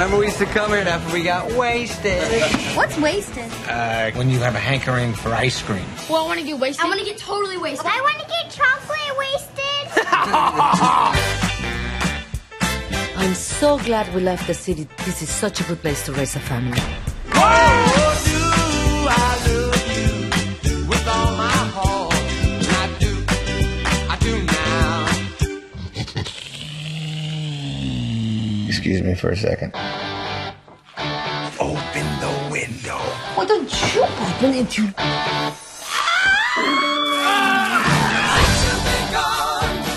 Remember we used to come here after we got wasted. What's wasted? Uh, when you have a hankering for ice cream. Well, I want to get wasted. I want to get totally wasted. I want to get chocolate wasted. I'm so glad we left the city. This is such a good place to raise a family. Excuse me for a second. Open the window. Why don't you open it, you...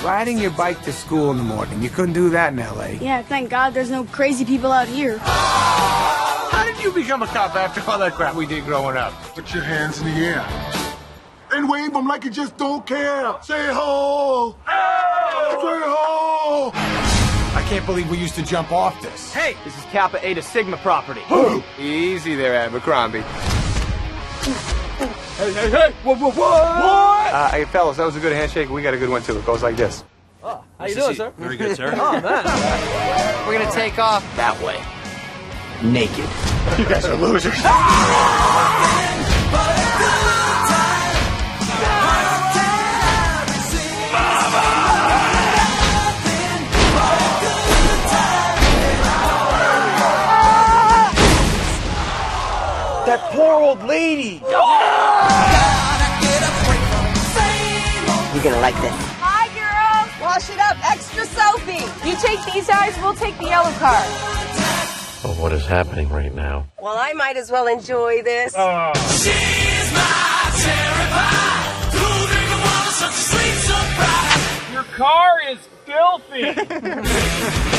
Riding your bike to school in the morning. You couldn't do that in L.A. Yeah, thank God there's no crazy people out here. How did you become a cop after all that crap we did growing up? Put your hands in the air. And wave them like you just don't care. Say ho! Oh! Say ho! I can't believe we used to jump off this. Hey, this is Kappa Eta Sigma property. Easy there, Abercrombie. Hey, hey, hey! What, what, what? Uh, hey, fellas, that was a good handshake. We got a good one, too. It goes like this. Oh, How you doing, sir? Very good, sir. Oh, man. We're gonna take off that way. Naked. You guys are losers. That poor old lady. You're gonna like this. Hi, girls. Wash it up. Extra soapy. You take these guys, we'll take the yellow car. Oh, what is happening right now? Well, I might as well enjoy this. Oh. Your car is filthy.